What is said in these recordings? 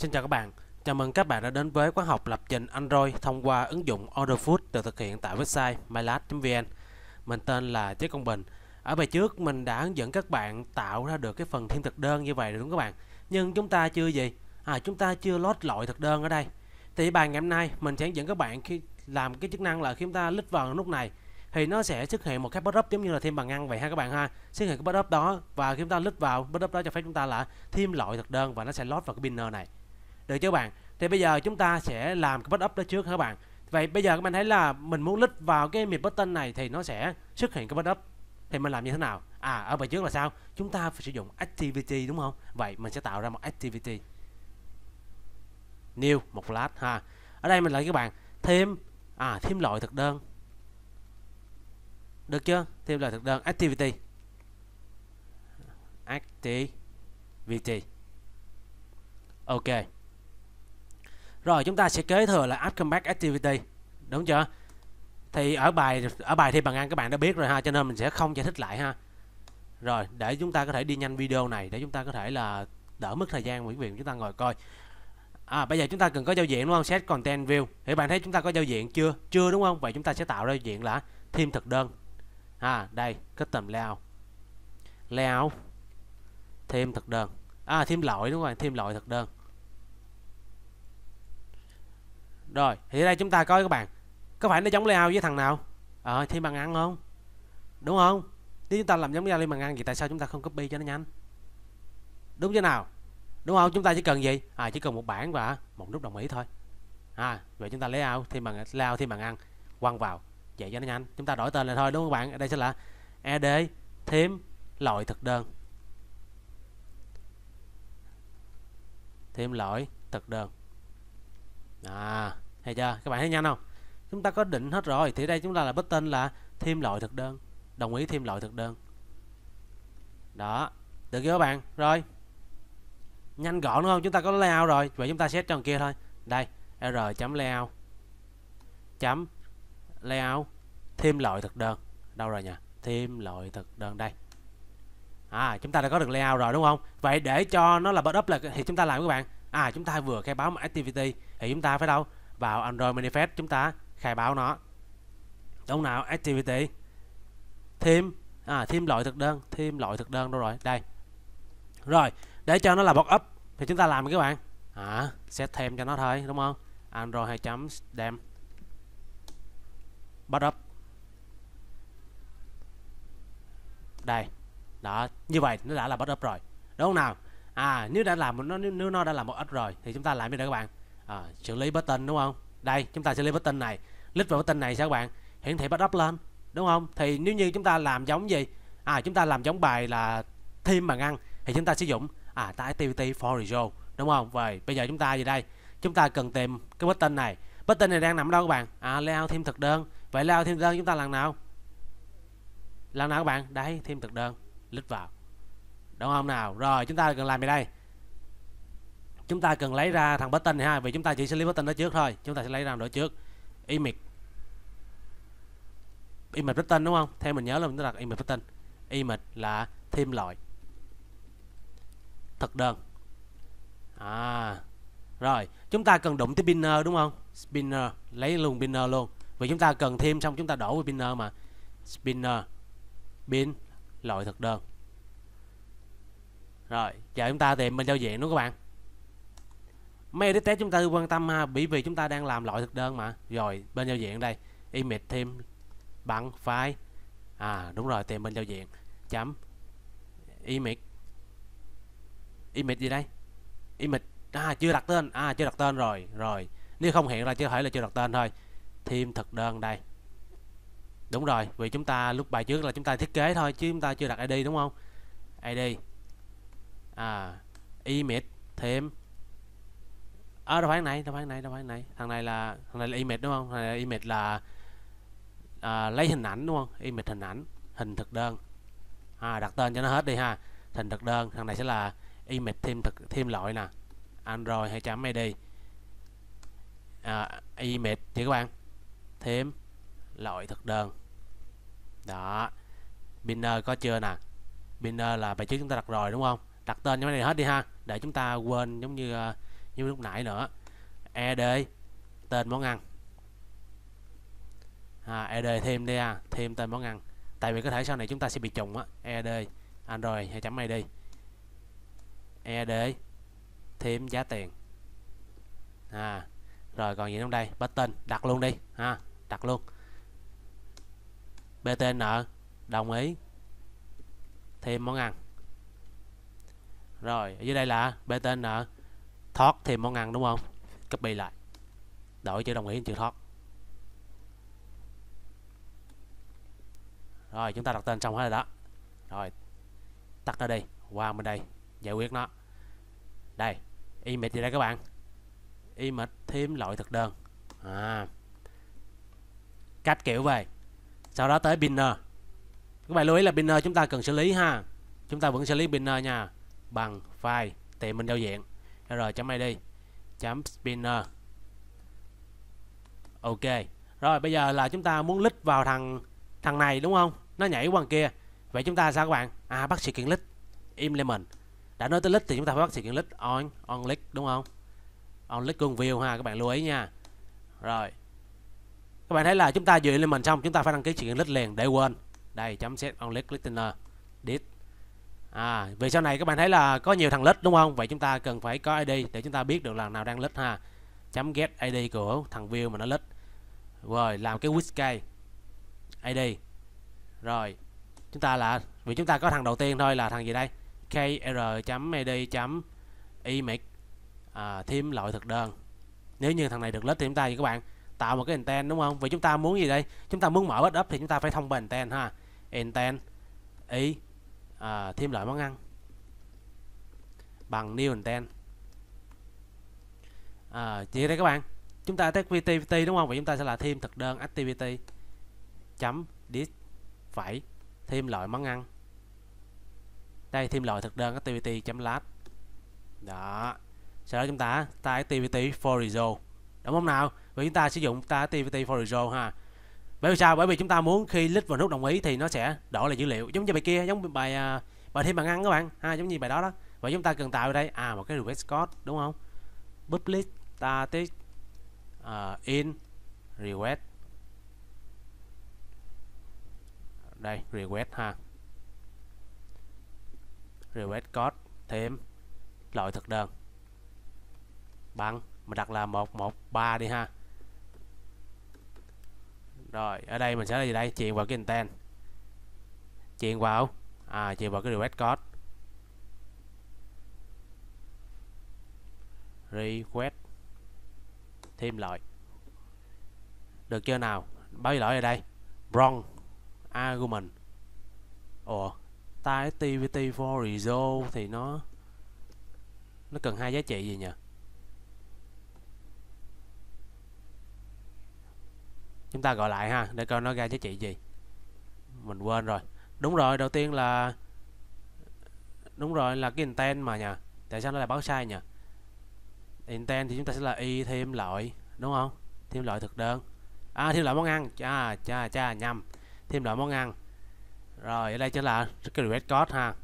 Xin chào các bạn. Chào mừng các bạn đã đến với khóa học lập trình Android thông qua ứng dụng OrderFood được thực hiện tại website mylab.vn. Mình tên là Chế Công Bình. Ở bài trước, mình đã hướng dẫn các bạn tạo ra được cái phần thêm thực đơn như vậy đúng không các bạn? Nhưng chúng ta chưa gì? À chúng ta chưa load loại thực đơn ở đây. Thì bài ngày hôm nay, mình sẽ hướng dẫn các bạn khi làm cái chức năng là khi chúng ta click vào nút này, thì nó sẽ xuất hiện một cái pop-up giống như là thêm bằng ngăn vậy ha các bạn ha xuất hiện cái pop-up đó và khi chúng ta click vào, pop-up đó cho phép chúng ta là thêm loại thực đơn và nó sẽ load vào cái banner này được chưa các bạn? Thì bây giờ chúng ta sẽ làm cái pop-up đó trước các bạn? Vậy bây giờ các bạn thấy là mình muốn click vào cái mid button này thì nó sẽ xuất hiện cái pop-up. Thì mình làm như thế nào? À ở bài trước là sao? Chúng ta phải sử dụng activity, đúng không? Vậy mình sẽ tạo ra một activity. New, một flash, ha. Ở đây mình lại các bạn, thêm à thêm loại thực đơn. Được chưa? Thêm loại thực đơn, activity. Activity. Ok rồi, chúng ta sẽ kế thừa là app comeback activity. Đúng chưa? Thì ở bài ở bài thi bằng ăn các bạn đã biết rồi ha, cho nên mình sẽ không giải thích lại ha. Rồi, để chúng ta có thể đi nhanh video này, để chúng ta có thể là đỡ mất thời gian bởi vì chúng ta ngồi coi. À bây giờ chúng ta cần có giao diện, đúng không? Set content view. Thì bạn thấy chúng ta có giao diện chưa? Chưa, đúng không? Vậy chúng ta sẽ tạo ra giao diện là thêm thực đơn. À đây, custom layout. Layout, thêm thực đơn. À thêm loại, đúng rồi, thêm loại thực đơn. Rồi thì đây chúng ta coi các bạn. Có phải nó giống layout với thằng nào? Ờ à, thêm bằng ăn không? Đúng không? Nếu chúng ta làm giống layout bằng ăn thì tại sao chúng ta không copy cho nó nhanh? Đúng chưa nào? Đúng không? Chúng ta chỉ cần gì? À chỉ cần một bảng và một nút đồng ý thôi. À vậy chúng ta lấy ao thêm bằng lao thêm bằng ăn. Quăng vào vậy cho nó nhanh. Chúng ta đổi tên là thôi đúng không các bạn? Ở đây sẽ là ed thêm loại thực đơn. Thêm loại thực đơn à thấy chưa? Các bạn thấy nhanh không? Chúng ta có định hết rồi, thì đây chúng ta là button là thêm loại thực đơn. Đồng ý thêm loại thực đơn. Đó, được chưa các bạn? Rồi. Nhanh gọn đúng không? Chúng ta có layout rồi. Vậy chúng ta xét cho kia thôi. Đây, r chấm layout. Chấm layout, thêm loại thực đơn. Đâu rồi nhỉ? Thêm loại thực đơn đây. À chúng ta đã có được layout rồi đúng không? Vậy để cho nó là up là thì chúng ta làm các bạn à chúng ta vừa khai báo một activity thì chúng ta phải đâu? Vào android manifest chúng ta khai báo nó. Đâu nào activity? Thêm à thêm loại thực đơn thêm loại thực đơn đâu rồi? Đây. Rồi để cho nó là bot up thì chúng ta làm các bạn. À, set thêm cho nó thôi đúng không? Android 2 chấm đem. Bot up. Đây. Đó như vậy nó đã là bot up rồi. Đúng không nào? À nếu đã làm nó nếu nó đã làm một ít rồi thì chúng ta làm như đây các bạn. À, xử lý button đúng không? Đây chúng ta xử lý button này. Click vào button này sao các bạn? Hiển thị bắt up lên đúng không? Thì nếu như chúng ta làm giống gì? À chúng ta làm giống bài là thêm bằng ăn thì chúng ta sử dụng à ta activity for result đúng không? Vậy bây giờ chúng ta gì đây. Chúng ta cần tìm cái button này. Button này đang nằm đâu các bạn? À layout thêm thực đơn. Vậy layout thêm thực đơn chúng ta lần nào? Lần nào các bạn? Đấy thêm thực đơn. Click vào đúng không nào? Rồi, chúng ta cần làm gì đây? Chúng ta cần lấy ra thằng button này ha, vì chúng ta chỉ xử lý button đó trước thôi. Chúng ta sẽ lấy ra đó trước. Image. Image button đúng không? Theo mình nhớ là mình đặt image button. Image là thêm loại. Thực đơn. À rồi. Chúng ta cần đụng tới pinner đúng không? Spinner. Lấy luôn pinner luôn. Vì chúng ta cần thêm, xong chúng ta đổ vào pinner mà. Spinner. Pin. Loại thực đơn rồi giờ chúng ta tìm bên giao diện đúng không các bạn? Mấy edit test chúng ta quan tâm ha, bởi vì chúng ta đang làm loại thực đơn mà. Rồi, bên giao diện đây, image thêm bằng file. À đúng rồi, tìm bên giao diện. Chấm. Image. Image gì đây? Image. À chưa đặt tên. À chưa đặt tên rồi rồi. Nếu không hiện ra chỉ thể là chưa đặt tên thôi. Thêm thực đơn đây. Đúng rồi, vì chúng ta lúc bài trước là chúng ta thiết kế thôi, chứ chúng ta chưa đặt id đúng không? Id à image thêm. Ở à, đâu phải này đâu phải này đâu phải này. Thằng này là thằng này là image đúng không? Thằng này là image là à, lấy hình ảnh đúng không? Image hình ảnh hình thực đơn. À, đặt tên cho nó hết đi ha. Hình thực đơn thằng này sẽ là image thêm thực thêm loại nè. Android 2 chấm id à, image thì các bạn. Thêm loại thực đơn. Đó. Binner có chưa nè? Binner là bài trước chúng ta đặt rồi đúng không? Đặt tên cho cái này hết đi ha. Để chúng ta quên giống như ờ, như lúc nãy nữa. Ed tên món ăn. À, ed thêm đi à thêm tên món ăn. Tại vì có thể sau này chúng ta sẽ bị trùng á. Ed android hay chấm id ed thêm giá tiền. À rồi còn gì trong đây? Button đặt luôn đi ha đặt luôn. Btn đồng ý. Thêm món ăn rồi, ở dưới đây là btn thoát thêm món ăn đúng không? Copy lại. Đổi chữ đồng ý chữ thoát rồi, chúng ta đặt tên xong hết rồi đó. Rồi, tắt nó đi. Qua bên đây, giải quyết nó. Đây, image gì đây các bạn? Image thêm loại thực đơn. À. cách kiểu về sau đó tới binner. Các bạn lưu ý là binner chúng ta cần xử lý ha. Chúng ta vẫn xử lý binner nha bằng file tìm mình giao diện. R.id chấm spinner. Ok. Rồi, bây giờ là chúng ta muốn lít vào thằng thằng này, đúng không? Nó nhảy qua kia. Vậy chúng ta sao các bạn? À bắt sự kiện list implement đã nói tới list thì chúng ta phải bắt sự kiện list on on list đúng không? On list con view ha, các bạn lưu ý nha. Rồi. Các bạn thấy là chúng ta duyệt lên mình xong, chúng ta phải đăng ký sự kiện list liền để quên. Đây, chấm set on list listener did à vì sau này các bạn thấy là có nhiều thằng lết đúng không? Vậy chúng ta cần phải có id để chúng ta biết được là nào đang lết ha. Chấm get id của thằng view mà nó lết. Rồi làm cái whiskey id rồi chúng ta là vì chúng ta có thằng đầu tiên thôi là thằng gì đây? Kr.id.image à, thêm loại thực đơn. Nếu như thằng này được lết thì chúng ta gì các bạn? Tạo một cái intent đúng không? Vì chúng ta muốn gì đây? Chúng ta muốn mở backup thì chúng ta phải thông qua intent ha. Intent y à, thêm loại món ăn. Bằng new intent à, chỉ đây các bạn. Chúng ta activity đúng không? Vậy chúng ta sẽ là thêm thực đơn activity. Chấm dis phải thêm loại món ăn. Đây thêm loại thực đơn activity. Chấm lát đó. Sau đó chúng ta ta activity for result. Đúng không nào? Và chúng ta sử dụng ta activity for result ha bởi vì sao? Bởi vì chúng ta muốn khi click vào nút đồng ý thì nó sẽ đổi lại dữ liệu. Giống như bài kia giống bài à, bài thêm bằng ăn các bạn. Ha giống như bài đó đó. Vậy chúng ta cần tạo ở đây à một cái request code đúng không? Public static uh, in request. Đây request ha. Request code thêm loại thực đơn. Bằng mình đặt là 113 đi ha rồi, ở đây mình sẽ là gì đây? Truyền vào cái intent truyền vào. À truyền vào cái request code. Request. Thêm loại. Được chưa nào? Bao nhiêu lỗi ở đây? Wrong. Argument. Ồ ta activity for result thì nó nó cần hai giá trị gì nhỉ? Chúng ta gọi lại ha, để coi nó ra giá trị gì. Mình quên rồi. Đúng rồi, đầu tiên là, đúng rồi là cái intent mà nhỉ tại sao nó lại báo sai nhỉ intent thì chúng ta sẽ là y, thêm loại, đúng không? Thêm loại thực đơn. À thêm loại món ăn. Cha cha cha, nhầm. Thêm loại món ăn. Rồi, ở đây chính là cái request code ha.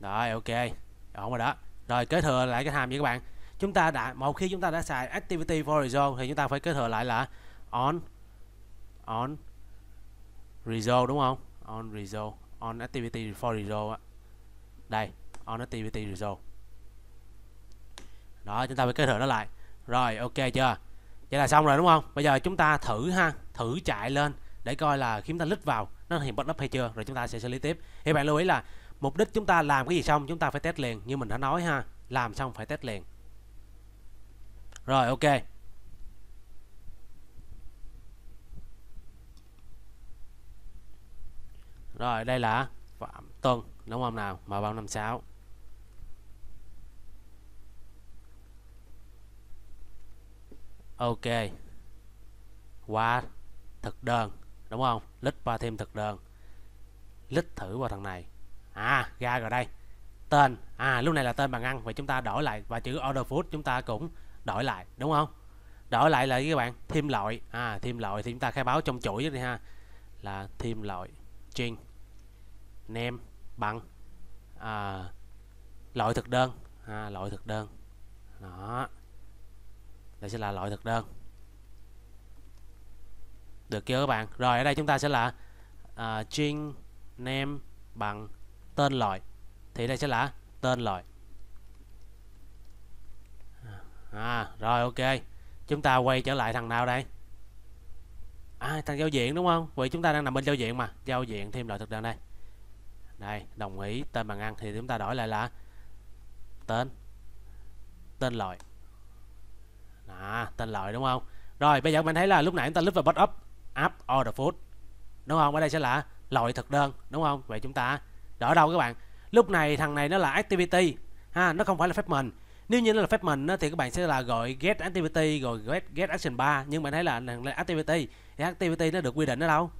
Rồi, ok. Ổn rồi đó. Rồi, kế thừa lại cái hàm gì các bạn chúng ta đã, một khi chúng ta đã xài activity for result thì chúng ta phải kết hợp lại là on on result, đúng không? On result, on activity for result đây, on activity result. Đó, chúng ta phải kết hợp nó lại. Rồi, ok chưa? Vậy là xong rồi, đúng không? Bây giờ chúng ta thử ha, thử chạy lên để coi là khi chúng ta lít vào, nó hiện bottom hay chưa? Rồi chúng ta sẽ xử lý tiếp. Thì bạn lưu ý là mục đích chúng ta làm cái gì xong, chúng ta phải test liền. Như mình đã nói ha, làm xong phải test liền rồi, ok. Rồi, đây là phạm Tuân, đúng không nào? M bao năm sáu? Ok. Qua thực đơn, đúng không? Lít qua thêm thực đơn. Lít thử vào thằng này. À ra rồi đây. Tên. À lúc này là tên bằng ăn vậy chúng ta đổi lại và chữ order food, chúng ta cũng đổi lại đúng không? Đổi lại là các bạn thêm loại à thêm loại thì chúng ta khai báo trong chuỗi đi ha. Là thêm loại chuyên nem bằng. À, loại thực đơn. À, loại thực đơn. Đó. Đây sẽ là loại thực đơn. Được chưa các bạn. Rồi ở đây chúng ta sẽ là uh, nem bằng tên loại thì đây sẽ là tên loại à rồi, ok. Chúng ta quay trở lại thằng nào đây? À thằng giao diện đúng không? Vậy chúng ta đang nằm bên giao diện mà. Giao diện thêm loại thực đơn đây. Đây, đồng ý. Tên bằng ăn thì chúng ta đổi lại là tên. Tên loại. À tên loại đúng không? Rồi, bây giờ mình thấy là lúc nãy chúng ta lướt vào bắt up app order food. Đúng không? Ở đây sẽ là loại thực đơn, đúng không? Vậy chúng ta đổi đâu các bạn? Lúc này thằng này nó là activity. Ha, nó không phải là phép mình nếu như nó là phép mình thì các bạn sẽ là gọi get activity rồi get, get action bar nhưng bạn thấy là là activity thì activity nó được quy định ở đâu?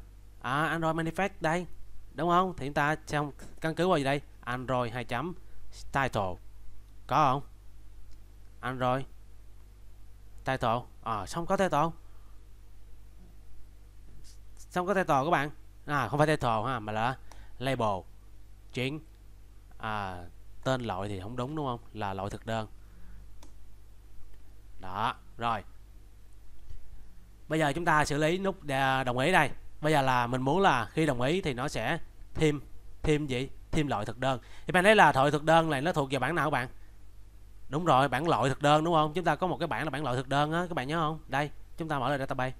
À, android manifest đây đúng không? Thì chúng ta trong căn cứ vào gì đây? Android 2 chấm title. Có không? Android title. À xong có title. Xong có title các bạn. À không phải title ha mà là label. Chính. À tên loại thì không đúng đúng không? Là loại thực đơn đó, rồi. Bây giờ chúng ta xử lý nút à, đồng ý đây. Bây giờ là mình muốn là khi đồng ý thì nó sẽ thêm thêm gì? Thêm loại thực đơn. Thì bạn thấy là loại thực đơn này nó thuộc về bản nào các bạn? Đúng rồi, bản loại thực đơn đúng không? Chúng ta có một cái bảng là bản loại thực đơn á, các bạn nhớ không? Đây, chúng ta mở lại database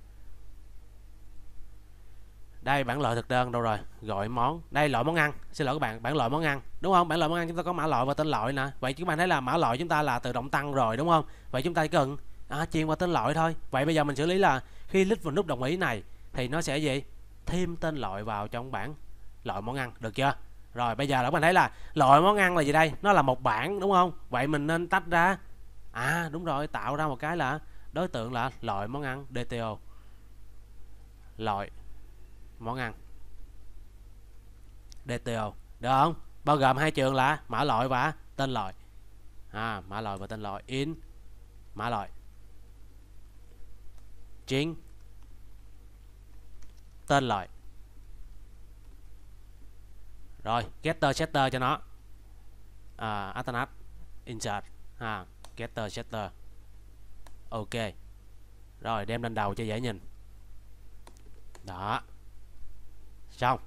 đây bản loại thực đơn đâu rồi? Gọi món. Đây loại món ăn. Xin lỗi các bạn bản loại món ăn. Đúng không? Bản loại món ăn chúng ta có mã loại và tên loại nè. Vậy các bạn thấy là mã loại chúng ta là tự động tăng rồi đúng không? Vậy chúng ta chỉ cần à, truyền qua tên loại thôi. Vậy bây giờ mình xử lý là khi click vào nút đồng ý này thì nó sẽ gì? Thêm tên loại vào trong bảng loại món ăn. Được chưa? Rồi bây giờ là các bạn thấy là loại món ăn là gì đây? Nó là một bảng đúng không? Vậy mình nên tách ra. À đúng rồi tạo ra một cái là đối tượng là loại món ăn DTO loại món ăn. DTO được không? Bao gồm hai trường là mã loại và tên loại. À, mã loại và tên loại. In mã loại. Chính tên loại. Rồi getter setter cho nó. À, alternate insert. À getter setter. Ok. Rồi đem lên đầu cho dễ nhìn. Đó xong.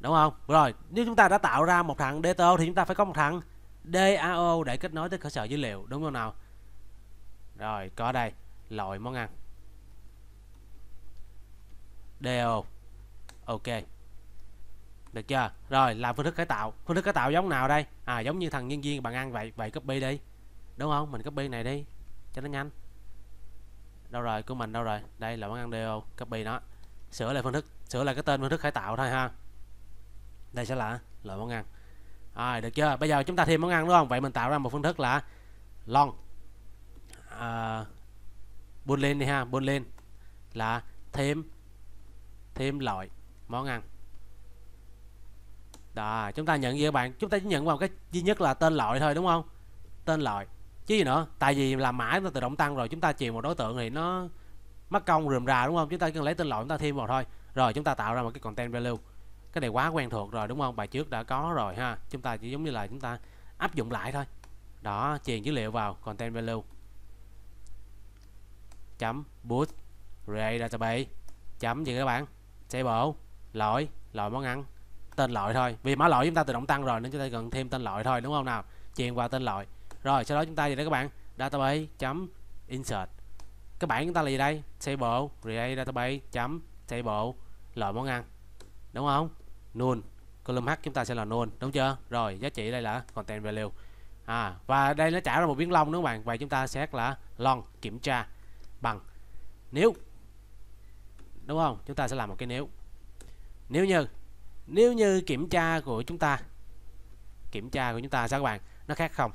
Đúng không? Rồi, nếu chúng ta đã tạo ra một thằng DTO thì chúng ta phải có một thằng DAO để kết nối tới cơ sở dữ liệu. Đúng không nào? Rồi, có đây. Loại món ăn. DAO ok. Được chưa? Rồi làm phương thức cải tạo. Phương thức cải tạo giống nào đây? À giống như thằng nhân viên bạn ăn vậy. Vậy copy đi. Đúng không? Mình copy này đi. Cho nó nhanh. Đâu rồi? Của mình đâu rồi? Đây là món ăn DAO copy nó. Sửa lại phương thức sửa lại cái tên phương thức khởi tạo thôi ha. Đây sẽ là loại món ăn. À, được chưa? Bây giờ chúng ta thêm món ăn đúng không? Vậy mình tạo ra một phương thức là long à, lên đi ha boolean là thêm thêm loại món ăn. Đó chúng ta nhận gì các bạn chúng ta chỉ nhận vào cái duy nhất là tên loại thôi đúng không? Tên loại. Chứ gì nữa? Tại vì làm mãi nó tự động tăng rồi chúng ta truyền một đối tượng thì nó mất công rườm rà đúng không? Chúng ta cần lấy tên loại chúng ta thêm vào thôi rồi, chúng ta tạo ra một cái content value. Cái này quá quen thuộc rồi, đúng không? Bài trước đã có rồi ha. Chúng ta chỉ giống như là chúng ta áp dụng lại thôi. Đó truyền dữ liệu vào content value. Chấm boot create database. Chấm gì các bạn? Table loại loại món ăn. Tên loại thôi. Vì mã loại chúng ta tự động tăng rồi nên chúng ta cần thêm tên loại thôi, đúng không nào? Truyền vào tên loại rồi, sau đó chúng ta gì đây các bạn. Database chấm insert. Các bạn chúng ta là gì đây? Table create database chấm table loại món ăn. Đúng không? Null column h chúng ta sẽ là null đúng chưa? Rồi, giá trị đây là content value. À và đây nó trả ra một biến long đúng không bạn? Vậy chúng ta xét là long kiểm tra bằng nếu đúng không? Chúng ta sẽ làm một cái nếu nếu như nếu như kiểm tra của chúng ta. Kiểm tra của chúng ta, sao các bạn? Nó khác không?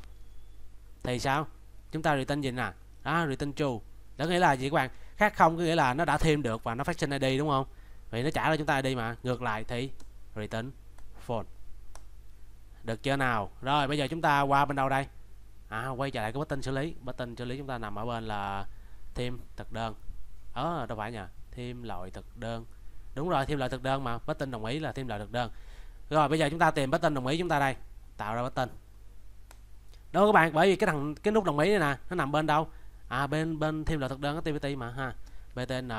Thì sao? Chúng ta return gì nè. Đó return true. Đó nghĩa là gì các bạn? Khác không có nghĩa là nó đã thêm được và nó phát sinh ID, đúng không? Vì nó trả cho chúng ta đi mà. Ngược lại thì return phone. Được chưa nào? Rồi bây giờ chúng ta qua bên đâu đây? À quay trở lại cái button xử lý. Button xử lý chúng ta nằm ở bên là thêm thực đơn. Ờ à, đâu phải nhỉ thêm loại thực đơn. Đúng rồi thêm loại thực đơn mà. Button đồng ý là thêm loại thực đơn. Rồi bây giờ chúng ta tìm button đồng ý chúng ta đây. Tạo ra button. Đâu các bạn? Bởi vì cái thằng cái nút đồng ý này nè nó nằm bên đâu? À bên bên thêm loại thực đơn activity mà ha. Btn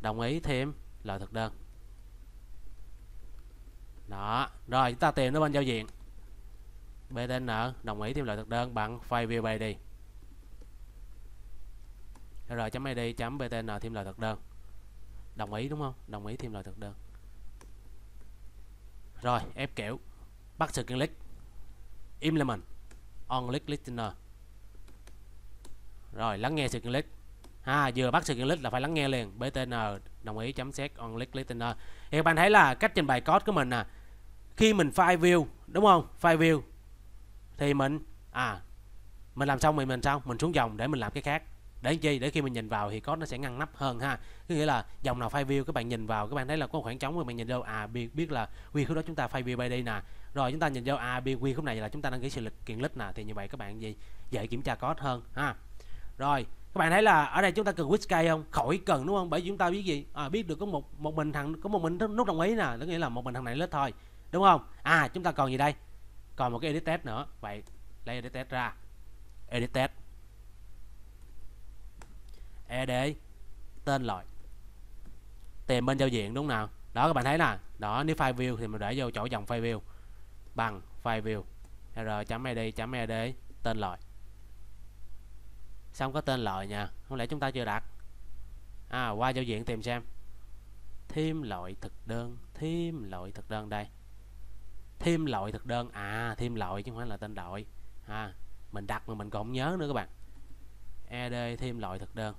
đồng ý thêm là thực đơn. Đó, rồi, chúng ta tìm nó bên giao diện. Btn đồng ý thêm loại thực đơn bằng file view id. Rồi chấm id chấm btn thêm loại thực đơn. Đồng ý đúng không? Đồng ý thêm loại thực đơn. Rồi, ép kiểu. Bắt sự click implement on click listener. Rồi, lắng nghe sự click à, vừa bắt sự kiện list là phải lắng nghe liền. Btn ờ, đồng ý chấm xét on click listener. Thì các bạn thấy là cách trình bày code của mình nè. Khi mình file view đúng không? File view thì mình à mình làm xong mình mình sao? Mình xuống dòng để mình làm cái khác. Để chi? Để khi mình nhìn vào thì có nó sẽ ngăn nắp hơn ha. Có nghĩa là dòng nào file view các bạn nhìn vào các bạn thấy là có khoảng trống rồi bạn nhìn vô à biết biết là quy khúc đó chúng ta file view by nè. Rồi chúng ta nhìn vô à biết quy khúc này là chúng ta đăng ký sự lịch kiện list nè. Thì như vậy các bạn gì? Dễ kiểm tra code hơn ha. Rồi các bạn thấy là ở đây chúng ta cần whiskey không? Khỏi cần đúng không? Bởi vì chúng ta biết gì? À, biết được có một một mình thằng có một mình nút đồng ý nè. Có nghĩa là một mình thằng này lết thôi đúng không? À chúng ta còn gì đây? Còn một cái edit test nữa. Vậy lấy edit test ra. Edit test. Ed tên loại. Tìm bên giao diện đúng nào? Đó các bạn thấy nè. Đó nếu file view thì mình để vô chỗ dòng file view. Bằng file view. R.ed.ed tên loại xong có tên loại nha, không lẽ chúng ta chưa đặt? À qua giao diện tìm xem. Thêm loại thực đơn, thêm loại thực đơn đây. Thêm loại thực đơn à thêm loại chứ không phải là tên đội. À mình đặt mà mình còn không nhớ nữa các bạn. Ed thêm loại thực đơn.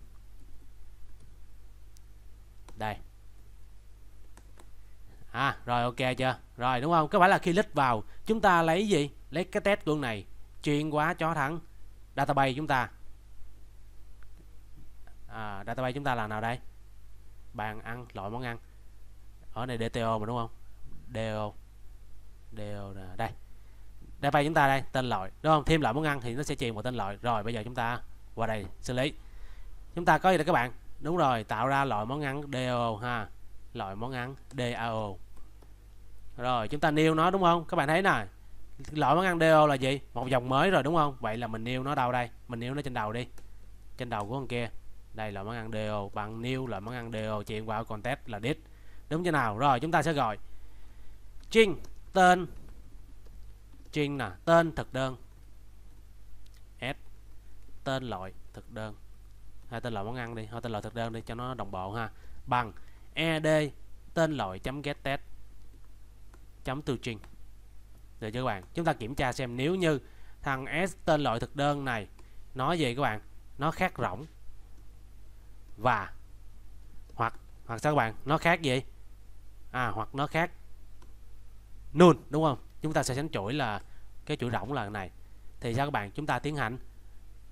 Đây. À rồi ok chưa? Rồi, đúng không? Có phải là khi lít vào, chúng ta lấy gì? Lấy cái test luôn này. Chuyên quá, chó thắng. Database chúng ta à, database chúng ta là nào đây? Bàn ăn loại món ăn. Ở này DTO mà đúng không? DO DO nè đây. Database chúng ta đây tên loại đúng không? Thêm loại món ăn thì nó sẽ truyền một tên loại. Rồi bây giờ chúng ta qua đây xử lý. Chúng ta có gì đây các bạn? Đúng rồi tạo ra loại món ăn DO ha. Loại món ăn DAO rồi chúng ta nêu nó đúng không? Các bạn thấy nè. Loại món ăn DO là gì? Một dòng mới rồi đúng không? Vậy là mình nêu nó đâu đây? Mình nêu nó trên đầu đi. Trên đầu của con kia đây là món ăn đều bằng new là món ăn đều chuyển vào contest là đít. Đúng chưa nào? Rồi, chúng ta sẽ gọi. String tên. String nè, tên thực đơn. S, tên loại thực đơn. Hay tên loại món ăn đi hay tên loại thực đơn đi cho nó đồng bộ ha. Bằng ed tên loại chấm get test. Chấm từ string được chưa các bạn? Chúng ta kiểm tra xem nếu như thằng s tên loại thực đơn này nói gì các bạn? Nó khác rỗng và hoặc hoặc sao các bạn? Nó khác gì? À hoặc nó khác. Nun đúng không? Chúng ta sẽ tránh chuỗi là cái chuỗi rỗng là này. Thì sao các bạn? Chúng ta tiến hành.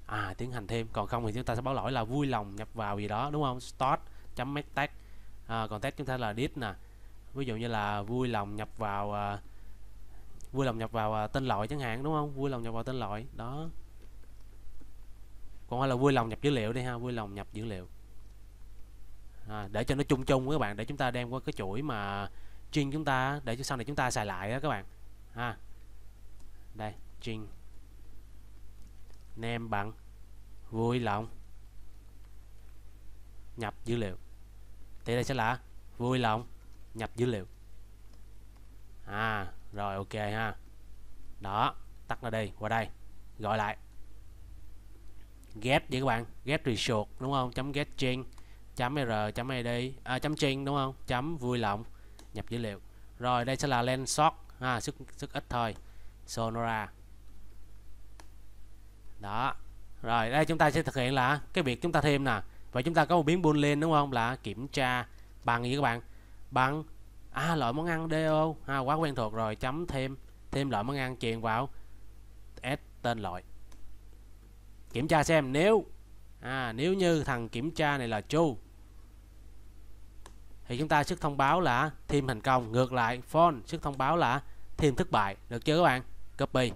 À tiến hành thêm. Còn không thì chúng ta sẽ báo lỗi là vui lòng nhập vào gì đó đúng không? Start chấm make tag. À, còn tag chúng ta là dit nè. Ví dụ như là vui lòng nhập vào uh, vui lòng nhập vào uh, tên loại chẳng hạn đúng không? Vui lòng nhập vào tên loại đó. Còn hay là vui lòng nhập dữ liệu đi ha vui lòng nhập dữ liệu à, để cho nó chung chung với các bạn để chúng ta đem qua cái chuỗi mà string chúng ta để cho sau này chúng ta xài lại đó các bạn. Ha. Đây string name bằng vui lòng. Nhập dữ liệu. Thì đây sẽ là vui lòng nhập dữ liệu. À rồi ok ha. Đó tắt nó đi qua đây gọi lại. Get vậy các bạn get result đúng không? Chấm get change chấm r chấm e id à, chấm string đúng không? Chấm vui lòng nhập dữ liệu. Rồi đây sẽ là len sort ha à, sức sức ít thôi. Sonora. Đó. Rồi đây chúng ta sẽ thực hiện là cái việc chúng ta thêm nè. Và chúng ta có một biến boolean đúng không? Là kiểm tra bằng gì các bạn? Bằng à loại món ăn do ha à, quá quen thuộc rồi. Chấm thêm thêm loại món ăn truyền vào. S tên loại. Kiểm tra xem nếu à nếu như thằng kiểm tra này là true thì chúng ta xuất thông báo là thêm thành công. Ngược lại phone xuất thông báo là thêm thất bại. Được chưa các bạn? Copy.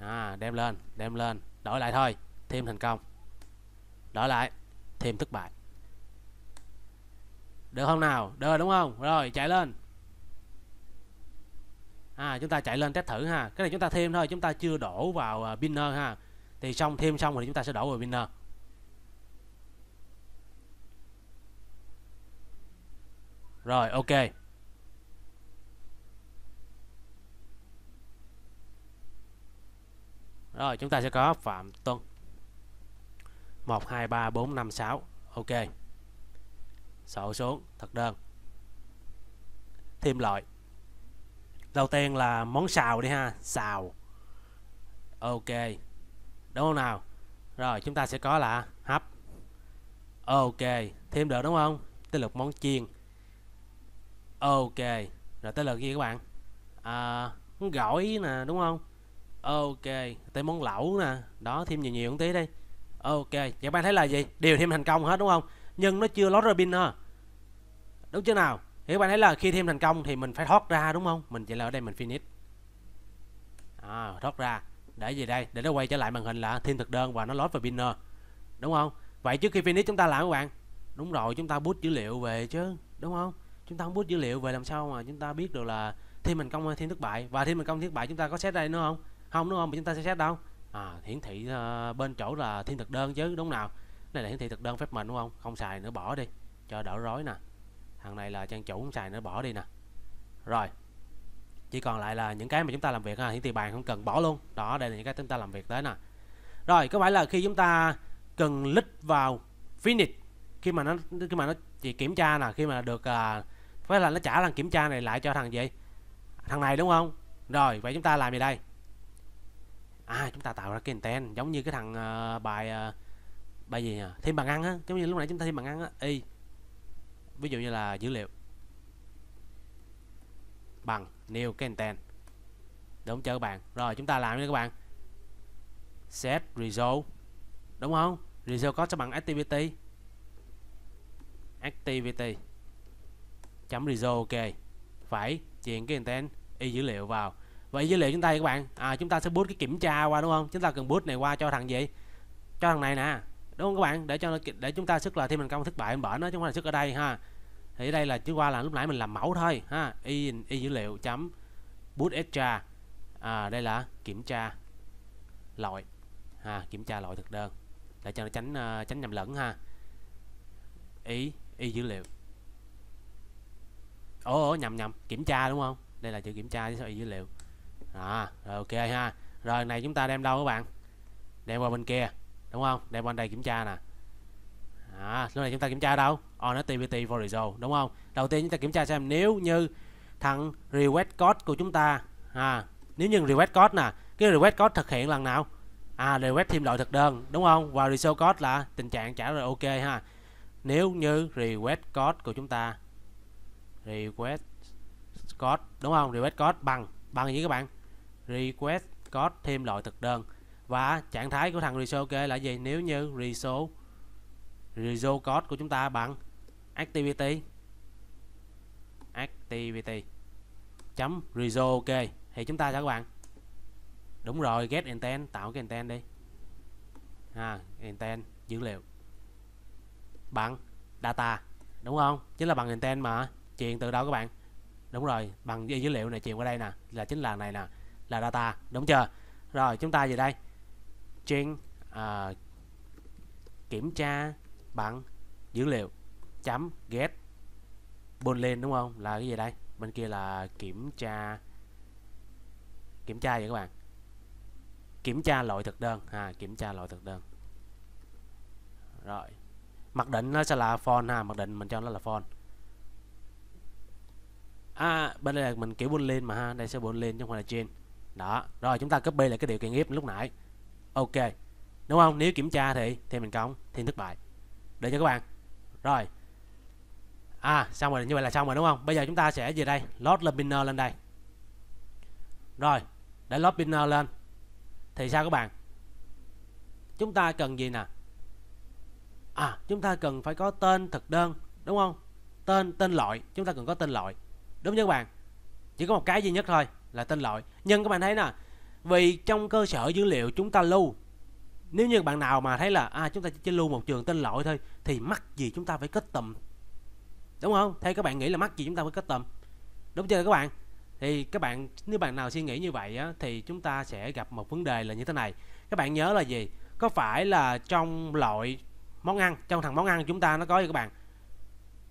À đem lên đem lên. Đổi lại thôi. Thêm thành công. Đổi lại. Thêm thất bại. Được không nào? Được đúng không? Rồi chạy lên. À, chúng ta chạy lên test thử ha. Cái này chúng ta thêm thôi chúng ta chưa đổ vào à, uh, binner ha. Thì xong thêm xong rồi chúng ta sẽ đổ vào binner rồi, ok. Rồi, chúng ta sẽ có phạm tuân. 1 2 3 4 5 6 ok. Sổ xuống, thật đơn. Thêm loại. Đầu tiên là món xào đi ha, xào. Ok. Đúng không nào? Rồi, chúng ta sẽ có là hấp. Ok. Thêm được đúng không? Tới lượt món chiên ok rồi tới lượt gì các bạn. À, món gỏi nè đúng không? Ok tới món lẩu nè đó thêm nhiều nhiều một tí đi ok vậy bạn thấy là gì? Đều thêm thành công hết đúng không? Nhưng nó chưa lót robin ha đúng chưa nào? Thì các bạn thấy là khi thêm thành công thì mình phải thoát ra đúng không? Mình chỉ là ở đây mình finish. À, thoát ra. Để gì đây? Để nó quay trở lại màn hình là thêm thực đơn và nó lót vào pinner đúng không? Vậy trước khi finish chúng ta làm các bạn? Đúng rồi chúng ta bút dữ liệu về chứ đúng không? Chúng ta không bút dữ liệu về làm sao mà chúng ta biết được là thêm thành công hay thêm thất bại? Và thêm thành công thất bại chúng ta có xét đây nữa không? Không đúng không? Mà chúng ta sẽ xét đâu? À, hiển thị uh, bên chỗ là thiên thực đơn chứ đúng nào? Này là hiển thị thực đơn phép mình đúng không? Không xài nữa bỏ đi. Cho đỡ rối nè. Thằng này là trang chủ không xài nữa bỏ đi nè. Rồi. Chỉ còn lại là những cái mà chúng ta làm việc ha hiển thị bàn không cần bỏ luôn. Đó đây là những cái chúng ta làm việc tới nè. Rồi có phải là khi chúng ta cần lít vào finish khi mà nó khi mà nó chỉ kiểm tra nè khi mà được uh, phải là nó trả lần kiểm tra này lại cho thằng gì? Thằng này đúng không? Rồi vậy chúng ta làm gì đây? À chúng ta tạo ra cái intent giống như cái thằng uh, bài uh, bài gì nhỉ? Thêm bằng ăn á giống như lúc nãy chúng ta thêm bằng ăn á. Y. Ví dụ như là dữ liệu. Bằng new cái intent đúng chưa các bạn. Rồi chúng ta làm nha các bạn. Set result. Đúng không? Result có cho bằng activity. Activity chấm result ok. Phải chuyển cái intent y dữ liệu vào. Vậy dữ liệu chúng ta các bạn à, chúng ta sẽ bút cái kiểm tra qua đúng không? Chúng ta cần bút này qua cho thằng gì? Cho thằng này nè đúng không các bạn? Để cho để chúng ta sức là thêm thành công thất bại bển nó chúng ta sức ở đây ha. Thì ở đây là chúng qua là lúc nãy mình làm mẫu thôi ha. Y y dữ liệu chấm bút extra. À, đây là kiểm tra loại ha kiểm tra loại thực đơn. Để cho nó tránh uh, tránh nhầm lẫn ha. Ý y dữ liệu ồ, nhầm nhầm. Kiểm tra đúng không? Đây là chữ kiểm tra với y dữ liệu. À, rồi ok ha. Rồi này chúng ta đem đâu các bạn? Đem qua bên kia đúng không? Đem qua đây kiểm tra nè. À, lúc này chúng ta kiểm tra đâu? On activity for result đúng không? Đầu tiên chúng ta kiểm tra xem nếu như thằng request code của chúng ta à, nếu như request code nè cái request code thực hiện lần nào? À request thêm loại thực đơn đúng không? Và result code là tình trạng trả rồi ok ha. Nếu như request code của chúng ta request code, đúng không? Request code, bằng bằng gì các bạn? Request code, thêm loại thực đơn. Và trạng thái của thằng resource ok là gì? Nếu như resource resource code của chúng ta bằng activity activity chấm resource ok. Thì chúng ta sẽ các bạn. Đúng rồi, get intent, tạo cái intent đi. Ha, intent, dữ liệu. Bằng data, đúng không? Chính là bằng intent mà truyền từ đâu các bạn? Đúng rồi bằng dữ liệu này truyền qua đây nè là chính là này nè là data đúng chưa? Rồi chúng ta gì đây. Truyền uh, à, kiểm tra bằng dữ liệu chấm get boolean đúng không? Là cái gì đây? Bên kia là kiểm tra kiểm tra vậy các bạn. Kiểm tra loại thực đơn ha kiểm tra loại thực đơn. Rồi mặc định nó sẽ là font ha mặc định mình cho nó là font à bên đây là mình kiểu boolean mà ha, đây sẽ boolean chứ không phải là trên đó, rồi chúng ta copy lại cái điều kiện if lúc nãy. Ok, đúng không? Nếu kiểm tra thì thì mình công thì thất bại. Để cho các bạn. Rồi. À xong rồi, như vậy là xong rồi đúng không? Bây giờ chúng ta sẽ về đây, load lên lên đây. Rồi, để load pinner lên. Thì sao các bạn? Chúng ta cần gì nè? À chúng ta cần phải có tên thực đơn, đúng không? Tên tên loại. Chúng ta cần có tên loại đúng chưa các bạn? Chỉ có một cái duy nhất thôi là tên loại nhưng các bạn thấy nè vì trong cơ sở dữ liệu chúng ta lưu nếu như bạn nào mà thấy là à chúng ta chỉ lưu một trường tên loại thôi thì mắc gì chúng ta phải kết tầm đúng không? Theo các bạn nghĩ là mắc gì chúng ta phải kết tầm đúng chưa các bạn? Thì các bạn nếu bạn nào suy nghĩ như vậy á, thì chúng ta sẽ gặp một vấn đề là như thế này. Các bạn nhớ là gì? Có phải là trong loại món ăn trong thằng món ăn chúng ta nó có gì các bạn?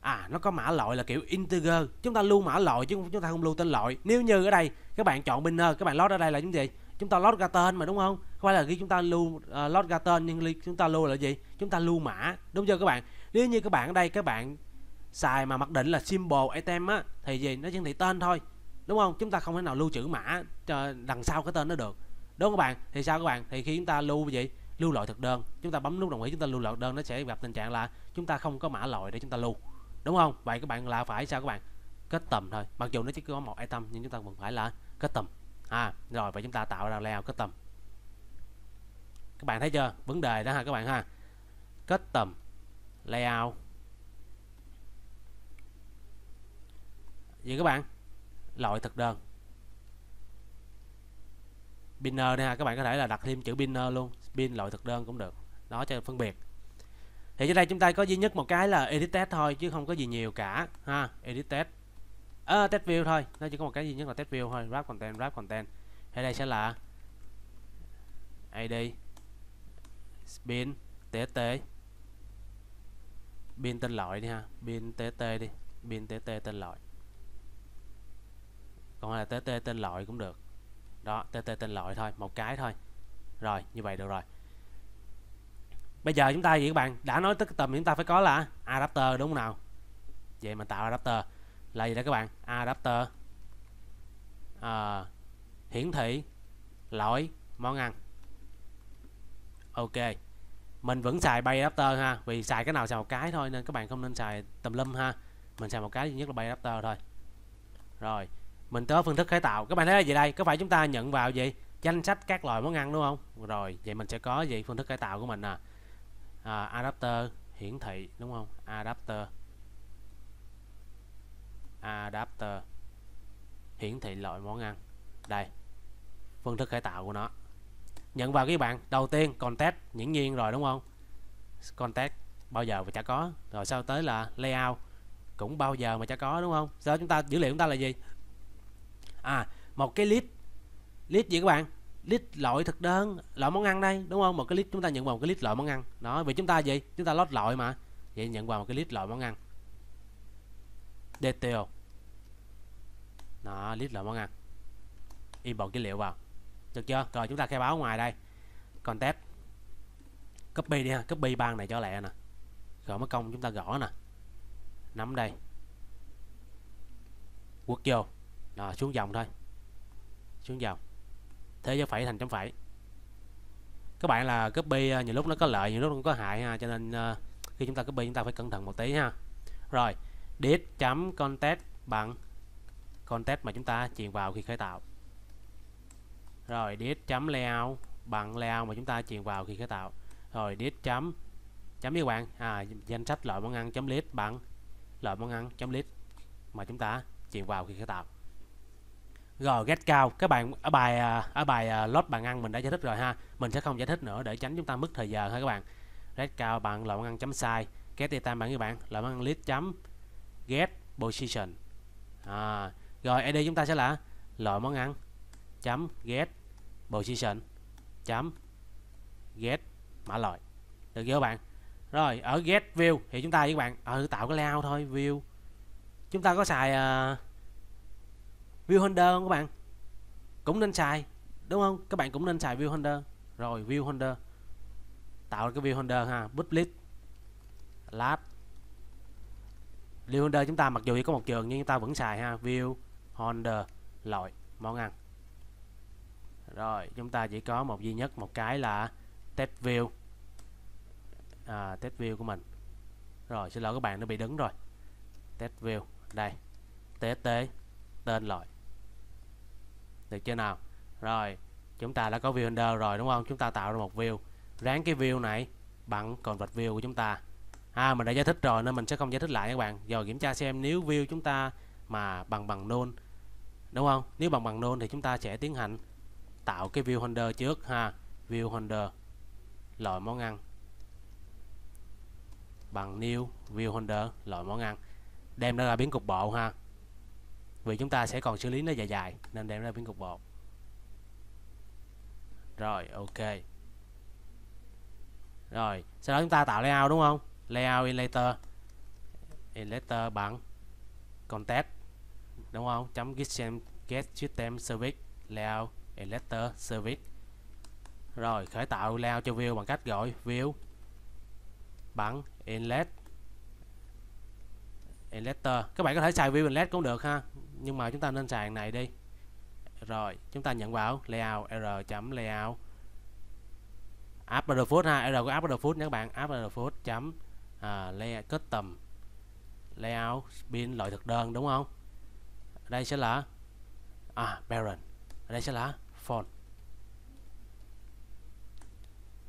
À nó có mã loại là kiểu integer. Chúng ta lưu mã loại chứ chúng ta không lưu tên loại. Nếu như ở đây các bạn chọn binner các bạn load ở đây là những gì? Chúng ta load ra tên mà đúng không? Không phải là khi chúng ta lưu ờ, uh, load ra tên nhưng chúng ta lưu là gì? Chúng ta lưu mã. Đúng chưa các bạn? Nếu như các bạn ở đây các bạn xài mà mặc định là symbol item á thì gì? Nó chỉ thị tên thôi. Đúng không? Chúng ta không thể nào lưu chữ mã cho đằng sau cái tên nó được. Đúng không các bạn? Thì sao các bạn? Thì khi chúng ta lưu gì? Lưu loại thực đơn. Chúng ta bấm nút đồng ý chúng ta lưu loại đơn nó sẽ gặp tình trạng là chúng ta không có mã loại để chúng ta lưu đúng không? Vậy các bạn là phải sao các bạn? Kết tầm thôi. Mặc dù nó chỉ có một item, nhưng chúng ta vẫn phải là kết tầm. À rồi, vậy chúng ta tạo ra layout kết tầm. Các bạn thấy chưa? Vấn đề đó ha các bạn ha? Kết tầm layout. Gì các bạn, loại thực đơn. Binner nè các bạn có thể là đặt thêm chữ binner luôn. Bin loại thực đơn cũng được. Đó cho phân biệt thì trên đây chúng ta có duy nhất một cái là edit test thôi chứ không có gì nhiều cả ha edit test. À, test view thôi nó chỉ có một cái duy nhất là test view thôi wrap content wrap content. Thì đây sẽ là id bin tt bin tên loại đi ha bin tt đi bin tt tên loại còn là tt tên loại cũng được. Đó tt tên loại thôi một cái thôi. Rồi như vậy được rồi bây giờ chúng ta gì các bạn đã nói tới cái tầm chúng ta phải có là adapter đúng không nào? Vậy mình tạo adapter là gì đó các bạn? Adapter à, hiển thị lỗi món ăn. Ok mình vẫn xài bay adapter ha vì xài cái nào xài một cái thôi nên các bạn không nên xài tầm lâm ha. Mình xài một cái duy nhất là bay adapter thôi. Rồi mình tới phương thức khởi tạo. Các bạn thấy là gì đây? Có phải chúng ta nhận vào gì? Danh sách các loại món ăn đúng không? Rồi vậy mình sẽ có gì? Phương thức khởi tạo của mình nè à, adapter hiển thị đúng không? Adapter. Adapter. Hiển thị loại món ăn. Đây. Phương thức khởi tạo của nó. Nhận vào các bạn. Đầu tiên contact. Hiển nhiên rồi đúng không? Contact. Bao giờ mà chả có. Rồi sau tới là layout. Cũng bao giờ mà chả có đúng không? Sau chúng ta dữ liệu chúng ta là gì? À một cái list. List gì các bạn? List loại thực đơn loại món ăn đây, đúng không? Một cái list chúng ta nhận vào một cái list loại món ăn. Đó, vì chúng ta gì chúng ta lót loại mà. Vậy nhận vào một cái list loại món ăn. Detail đó list loại món ăn. Import dữ liệu vào. Được chưa? Rồi, chúng ta khai báo ngoài đây. Contact copy đi ha, copy bang này cho lẹ nè. Rồi, mất công chúng ta gõ nè. Nắm đây. Quất vô. Rồi, xuống dòng thôi. Xuống dòng thế dấu phẩy thành chấm phẩy. Các bạn là copy ờ, nhiều lúc nó có lợi nhiều lúc nó có hại ha cho nên uh, khi chúng ta copy chúng ta phải cẩn thận một tí ha. Rồi did chấm context bằng context mà chúng ta truyền vào khi khởi tạo. Rồi did chấm layout bằng layout mà chúng ta truyền vào khi khởi tạo. Rồi did chấm chấm với các bạn? À danh sách loại món ăn chấm list bằng loại món ăn chấm list mà chúng ta truyền vào khi khởi tạo rồi get cao. Các bạn ở bài à, ở bài à, lót bàn ăn mình đã giải thích rồi ha. Mình sẽ không giải thích nữa để tránh chúng ta mất thời giờ thôi các bạn. Get cao bằng loại món ăn chấm sai. Get data bạn các bạn loại món ăn list chấm. Get position. À, rồi ở đây chúng ta sẽ là loại món ăn chấm get position chấm get mã loại. Được chưa các bạn? Rồi ở get view thì chúng ta với các bạn ở tạo cái layout thôi view. Chúng ta có xài uh, view holder không các bạn? Cũng nên xài đúng không? Các bạn cũng nên xài view holder rồi view holder tạo cái view holder ha public lab view holder chúng ta mặc dù chỉ có một trường nhưng chúng ta vẫn xài ha. View holder loại món ăn. Rồi chúng ta chỉ có một duy nhất một cái là test view. À, test view của mình. Rồi xin lỗi các bạn nó bị đứng rồi. Test view. Đây. Tst tên loại được chưa nào? Rồi, chúng ta đã có view under rồi, đúng không? Chúng ta tạo ra một view. Ráng cái view này bằng còn vật view của chúng ta. À mình đã giải thích rồi nên mình sẽ không giải thích lại các bạn. Rồi, kiểm tra xem nếu view chúng ta mà bằng bằng nôn, đúng không? Nếu bằng bằng nôn thì chúng ta sẽ tiến hành tạo cái view holder trước ha. View holder loại món ăn. Bằng new view holder loại món ăn. Đem nó ra biến cục bộ ha vì chúng ta sẽ còn xử lý nó dài dài nên đem ra biến cục bột. Rồi ok. Rồi sau đó chúng ta tạo layout đúng không? Layout in later in later bằng contact đúng không? Chấm get system, get system service layout in later service. Rồi khởi tạo layout cho view bằng cách gọi view bằng inlet inletter các bạn có thể xài view inlet cũng được ha nhưng mà chúng ta nên sàn này đi. Rồi chúng ta nhận vào layout r chấm layout. App the foot ha r của app the foot nha các bạn. App the chấm à, uh, layout custom. Layout bin loại thực đơn đúng không? Đây sẽ là à parent đây sẽ là font.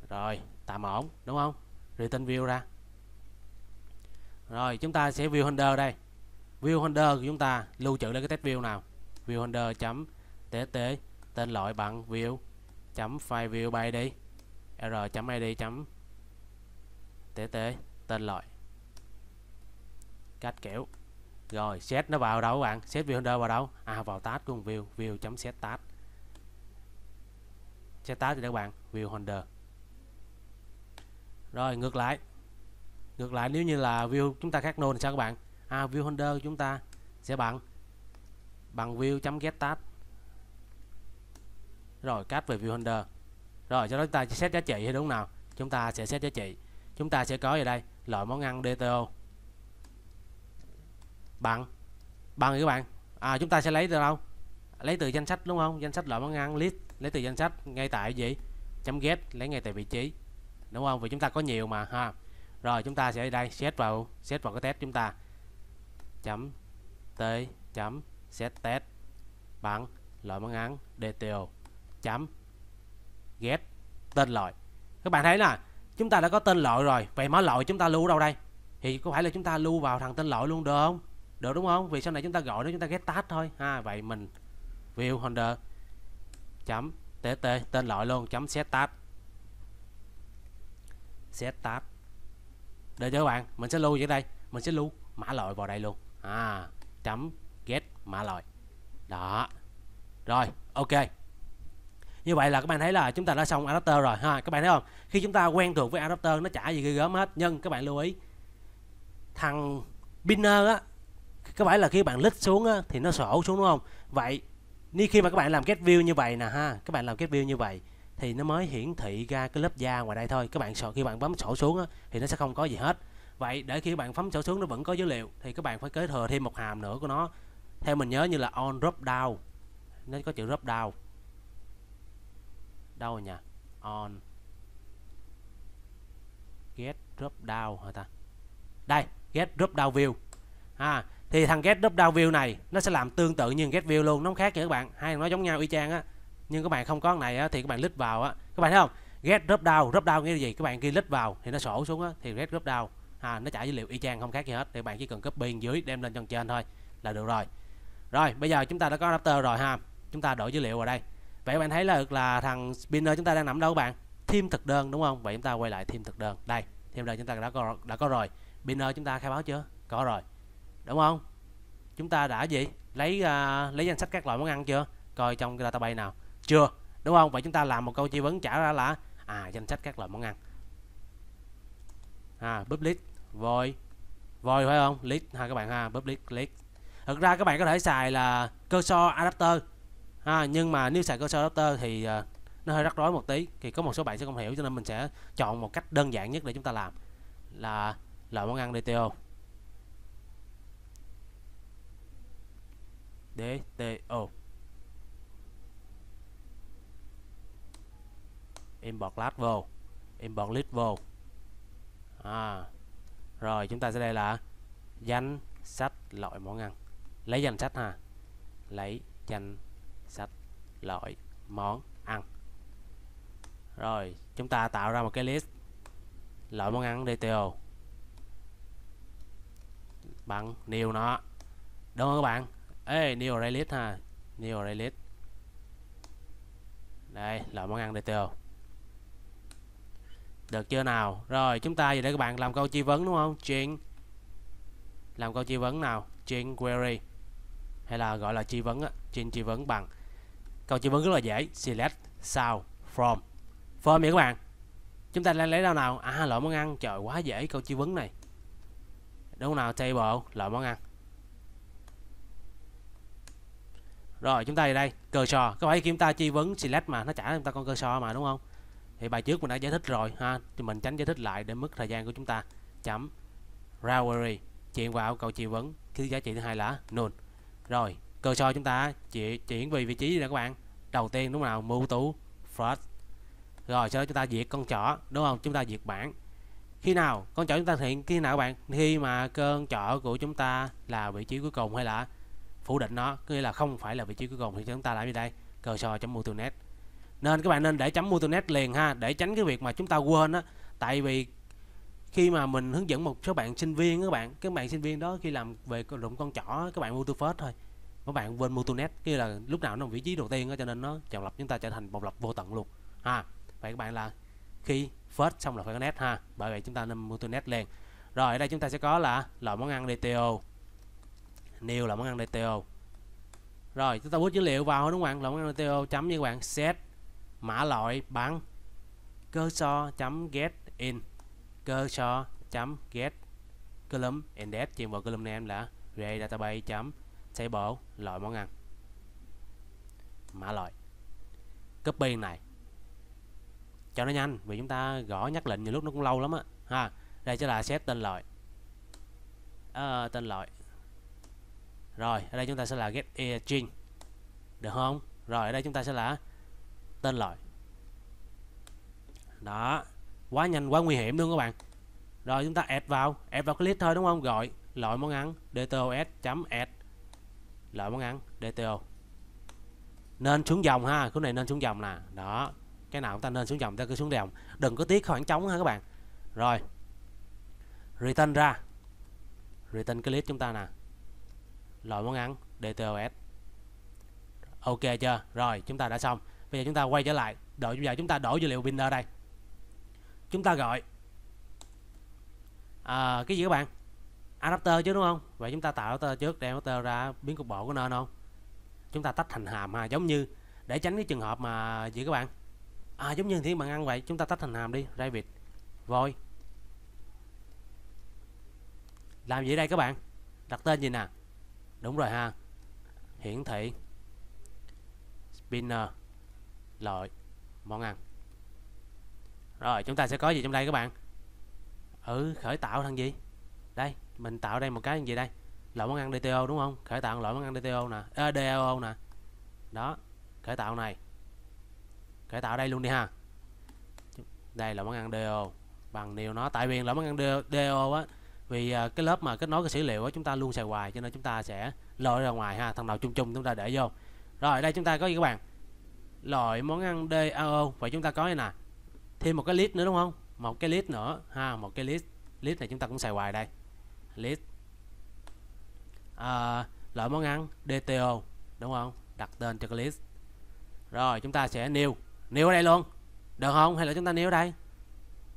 Rồi tạm ổn đúng không? Rồi tên view ra. Rồi chúng ta sẽ view header đây view holder của chúng ta lưu trữ lên cái test view nào? View holder chấm tt tên loại bằng view chấm file view by đi r chấm id chấm tt tên loại cách kiểu. Rồi, set nó vào đâu các bạn? Set view holder vào đâu? À vào tab của view view chấm set tab. Set tab thì các bạn? View holder rồi, ngược lại. Ngược lại, nếu như là view chúng ta khác node thì sao các bạn? À view holder chúng ta sẽ bằng bằng view chấm get tag. Rồi, cắt về view holder rồi cho đó chúng ta set giá trị hay đúng nào? Chúng ta sẽ set giá trị. Chúng ta sẽ có ở đây loại món ăn DTO bằng bằng các bạn? À chúng ta sẽ lấy từ đâu? Lấy từ danh sách đúng không? Danh sách loại món ăn, list, lấy từ danh sách ngay tại gì? Chấm get, lấy ngay tại vị trí. Đúng không? Vì chúng ta có nhiều mà, ha. Rồi, chúng ta sẽ đây, set vào set vào cái test chúng ta chấm, t chấm set test bằng, loại món ăn detail chấm, get, tên loại. Các bạn thấy là chúng ta đã có tên loại rồi, vậy mã loại chúng ta lưu đâu đây? Thì có phải là chúng ta lưu vào thằng tên loại luôn được không? Được đúng không? Vì sau này chúng ta gọi nó, chúng ta get tag thôi. Ha, vậy mình view holder chấm tt tên loại luôn, chấm set tag set tag được chưa các bạn? Mình sẽ lưu ở đây. Mình sẽ lưu mã loại vào đây luôn à chấm get mã loại. Đó. Rồi ok. Như vậy là các bạn thấy là chúng ta đã xong adapter rồi ha. Các bạn thấy không? Khi chúng ta quen thuộc với adapter nó chả gì ghê gớm hết. Nhưng các bạn lưu ý thằng binner á các bạn là khi bạn lít xuống á, thì nó sổ xuống đúng không? Vậy nếu khi mà các bạn làm get view như vậy nè ha. Các bạn làm get view như vậy thì nó mới hiển thị ra cái lớp da ngoài đây thôi. Các bạn khi bạn bấm sổ xuống á, thì nó sẽ không có gì hết vậy để khi bạn phóng sổ xuống nó vẫn có dữ liệu thì các bạn phải kế thừa thêm một hàm nữa của nó. Theo mình nhớ như là on drop down. Nó có chữ drop down. Đâu nhỉ? On. Get drop down hả ta? Đây get drop down view. À thì thằng get drop down view này nó sẽ làm tương tự như get view luôn nó không khác nha các bạn. Hai nó giống nhau y chang á. Nhưng các bạn không có này á, thì các bạn lít vào á. Các bạn thấy không? Get drop down drop down nghĩa là gì? Các bạn ghi lít vào thì nó sổ xuống á thì get drop down ha, nó trả dữ liệu y chang không khác gì hết thì bạn chỉ cần copy dưới đem lên chân trên thôi là được rồi. Rồi bây giờ chúng ta đã có adapter rồi ha. Chúng ta đổi dữ liệu vào đây. Vậy bạn thấy là là thằng spinner chúng ta đang nằm đâu các bạn? Thêm thực đơn đúng không? Vậy chúng ta quay lại thêm thực đơn. Đây thêm đơn chúng ta đã có đã có rồi. Spinner chúng ta khai báo chưa? Có rồi. Đúng không? Chúng ta đã gì? Lấy uh, lấy danh sách các loại món ăn chưa? Coi trong cái database nào. Chưa đúng không? Vậy chúng ta làm một câu truy vấn trả ra là à danh sách các loại món ăn. À public void void phải không? List ha các bạn ha public list thực ra các bạn có thể xài là cơ so adapter. Ha nhưng mà nếu xài cơ so adapter thì uh, nó hơi rắc rối một tí. Thì có một số bạn sẽ không hiểu cho nên mình sẽ chọn một cách đơn giản nhất để chúng ta làm. Là loại món ăn DTO DTO import class vô. Import list vô. À, rồi, chúng ta sẽ đây là danh sách loại món ăn. Lấy danh sách ha. Lấy danh sách loại món ăn. Rồi, chúng ta tạo ra một cái list loại món ăn DTO bằng new nó. Đúng không các bạn? Ê new array list ha. New array list đây, loại món ăn DTO được chưa nào? Rồi, chúng ta giờ để các bạn làm câu truy vấn đúng không? Chuyện làm câu truy vấn nào? Chuyện query. Hay là gọi là truy vấn á trên truy vấn bằng. Câu truy vấn rất là dễ. Select sao from. From vậy các bạn. Chúng ta đang lấy đâu nào? À loại món ăn. Trời, quá dễ câu truy vấn này. Đúng không nào, table? Loại món ăn. Rồi, chúng ta đi đây. Cơ so có phải khi chúng ta truy vấn, select mà nó trả chúng ta con cơ so mà, đúng không? Thì bài trước mình đã giải thích rồi, ha. Thì mình tránh giải thích lại để mất thời gian của chúng ta. Chấm. Ravelry chuyển vào cầu chỉ vấn. Cái giá trị thứ hai là null rồi, cơ so chúng ta chỉ chuyển về vị trí nè các bạn. Đầu tiên đúng nào, mưu tú first rồi, sau đó chúng ta diệt con chỏ, đúng không? Chúng ta diệt bảng. Khi nào con chỏ chúng ta hiện, khi nào các bạn? Khi mà cơn chỏ của chúng ta là vị trí cuối cùng hay là phủ định nó nghĩa là không phải là vị trí cuối cùng thì chúng ta làm gì đây? Cờ so chấm multinet nên các bạn nên để chấm multinet liền ha để tránh cái việc mà chúng ta quên á. Tại vì khi mà mình hướng dẫn một số bạn sinh viên các bạn các bạn sinh viên đó khi làm về rụng con chỏ các bạn multifirst thôi. Các bạn quên multinet kia là lúc nào nó vị trí đầu tiên đó, cho nên nó chọn lập chúng ta trở thành một lập vô tận luôn. Ha vậy các bạn là khi first xong là phải có net ha bởi vậy chúng ta nên multinet liền. Rồi ở đây chúng ta sẽ có là loại món ăn DTO new là món ăn DTO rồi chúng ta bút dữ liệu vào đúng không bạn? Loại món ăn DTO chấm như các bạn set mã loại bằng cơ so chấm get in. Cơ so chấm get. Column index chuyên vào column name là re database chấm table loại món ăn. Mã loại. Copy này. Cho nó nhanh vì chúng ta gõ nhắc lệnh nhiều lúc nó cũng lâu lắm á. Ha đây sẽ là set tên loại. À, tên loại. Rồi ở đây chúng ta sẽ là get string được không? Rồi ở đây chúng ta sẽ là tên loại đó, quá nhanh, quá nguy hiểm luôn các bạn. Rồi chúng ta add vào add vào cái list thôi đúng không? Gọi, loại món ăn dtos chấm add. Loại món ăn dto nên xuống dòng ha cái này nên xuống dòng nè. Đó, cái nào chúng ta nên xuống dòng, ta cứ xuống dòng. Đừng có tiếc khoảng trống ha các bạn. Rồi, return ra. Return cái list chúng ta nè. Loại món ăn dtos ok chưa? Rồi, chúng ta đã xong bây giờ chúng ta quay trở lại. Đợi bây giờ chúng ta đổi dữ liệu binder đây. Chúng ta gọi à, cái gì các bạn? Adapter chứ đúng không? Vậy chúng ta tạo adapter trước đem adapter ra biến cục bộ của nên không? Chúng ta tách thành hàm mà giống như để tránh cái trường hợp mà gì các bạn? À giống như thì bạn ăn vậy chúng ta tách thành hàm đi ra vịt voi. Làm gì đây các bạn? Đặt tên gì nè? Đúng rồi ha. Hiển thị. Spinner loại món ăn. Rồi chúng ta sẽ có gì trong đây các bạn? Ừ khởi tạo thằng gì? Đây mình tạo đây một cái gì đây? Loại món ăn DTO đúng không? Khởi tạo loại món ăn DTO nè. Ờ, à, DAO nè. Đó khởi tạo này. Khởi tạo đây luôn đi ha. Đây là món ăn DO bằng nhiều nó. Tại vì là món ăn DO á vì ờ, cái lớp mà kết nối cái dữ liệu á chúng ta luôn xài hoài cho nên chúng ta sẽ lôi ra ngoài ha. Thằng nào chung chung chúng ta để vô. Rồi đây chúng ta có gì các bạn? Loại món ăn DAO vậy chúng ta có đây nè. Thêm một cái list nữa đúng không? Một cái list nữa. Ha một cái list list này chúng ta cũng xài hoài đây. List à, loại món ăn DTO đúng không? Đặt tên cho cái list rồi chúng ta sẽ new new ở đây luôn. Được không? Hay là chúng ta new ở đây?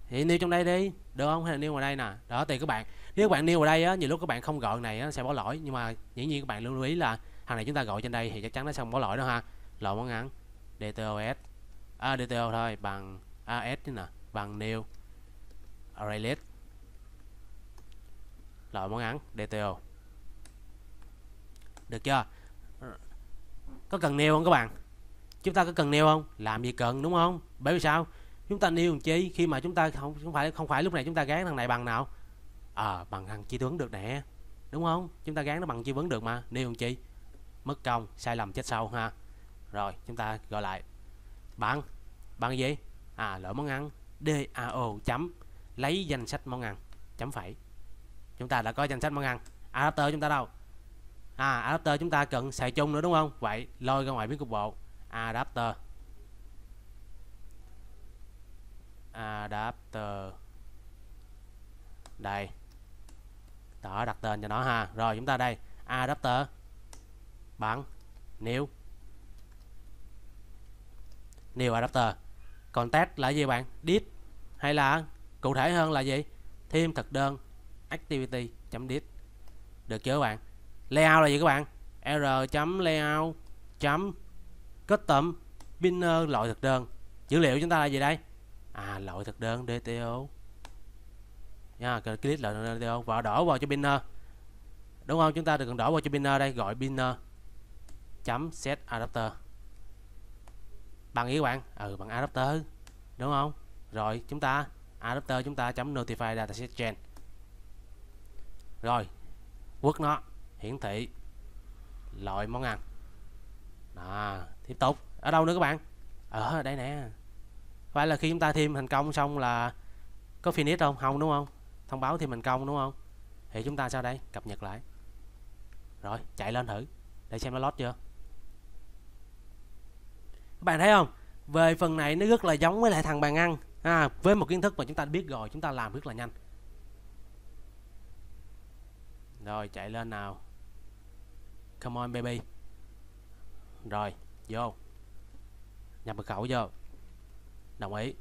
Thì new trong đây đi. Được không? Hay là new ở đây nè. Đó thì các bạn. Nếu các bạn new ở đây á nhiều lúc các bạn không gọi này á, sẽ bỏ lỗi. Nhưng mà dĩ nhiên các bạn lưu ý là hàng này chúng ta gọi trên đây thì chắc chắn nó sẽ không bỏ lỗi đâu ha. Loại món ăn DTOS à, DTO thôi bằng AS nè bằng new array list. Loại món ăn DTO được chưa? Có cần nêu không các bạn? Chúng ta có cần nêu không? Làm gì cần đúng không? Bởi vì sao? Chúng ta nêu làm chi khi mà chúng ta không không phải không phải lúc này chúng ta gán thằng này bằng nào? À, bằng thằng chi tướng được nè đúng không? Chúng ta gán nó bằng chi vấn được mà nêu làm chi? Mất công sai lầm chết sâu ha rồi, chúng ta gọi lại. Bằng. Bằng gì? À lỗi món ăn DAO chấm. Lấy danh sách món ăn. Chấm phẩy. Chúng ta đã có danh sách món ăn. Adapter chúng ta đâu? À adapter chúng ta cần xài chung nữa đúng không? Vậy, lôi ra ngoài biến cục bộ. Adapter. Adapter. Đây. Đó, đặt tên cho nó ha. Rồi, chúng ta đây. Adapter. Bằng. New new adapter. Còn test là gì bạn? Dip hay là cụ thể hơn là gì? Thêm thực đơn, activity, chấm được chưa các bạn? Layout là gì các bạn? R.layout chấm custom binner loại thực đơn. Dữ liệu chúng ta là gì đây? À loại thực đơn DTO nha click loại thực đơn DTO và đổ vào cho binner đúng không? Chúng ta được cần đổ vào cho binner đây. Gọi binner chấm set adapter bằng ý các bạn. Ừ bằng adapter. Đúng không? Rồi, chúng ta, adapter chúng ta chấm notify dataset chain rồi, quất nó, hiển thị loại món ăn. Đó, tiếp tục. Ở đâu nữa các bạn? Ở đây nè. Phải là khi chúng ta thêm thành công xong là có finish không? Không, đúng không? Thông báo thêm thành công, đúng không? Thì chúng ta sao đây cập nhật lại. Rồi, chạy lên thử. Để xem nó lót chưa? Các bạn thấy không? Về phần này nó rất là giống với lại thằng bàn ăn. À, với một kiến thức mà chúng ta biết rồi chúng ta làm rất là nhanh. Rồi chạy lên nào. Come on baby. Rồi vô. Nhập mật khẩu vô. Đồng ý.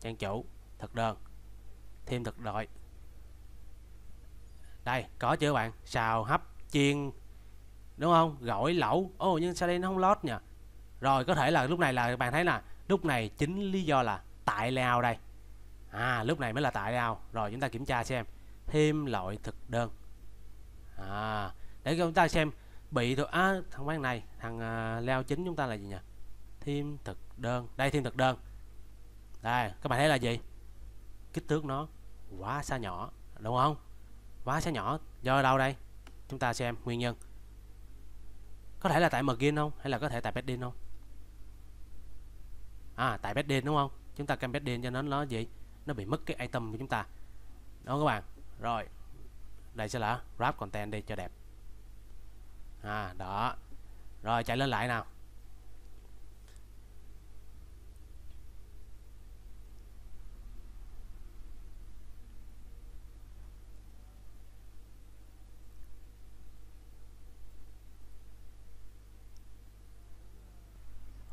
Trang chủ thực đơn. Thêm thực đội. Đây có chưa bạn? Xào hấp chiên. Đúng không? Gỏi lẩu. Ô oh, nhưng sao đây nó không lót nhỉ? Rồi có thể là lúc này là bạn thấy là lúc này chính lý do là tại layout đây. À lúc này mới là tại layout rồi chúng ta kiểm tra xem thêm loại thực đơn. À để chúng ta xem bị thôi. À, thằng quán này thằng à, uh, leo chính chúng ta là gì nhỉ? Thêm thực đơn. Đây thêm thực đơn. Đây các bạn thấy là gì? Kích thước nó quá xa nhỏ đúng không? Quá xa nhỏ. Do đâu đây? Chúng ta xem nguyên nhân. Có thể là tại margin không? Hay là có thể tại padding không? À tại padding đúng không? Chúng ta cam padding cho nó nó gì? Nó bị mất cái item của chúng ta. Đó các bạn? Rồi, đây sẽ là wrap content đi cho đẹp. À đó. Rồi, chạy lên lại nào.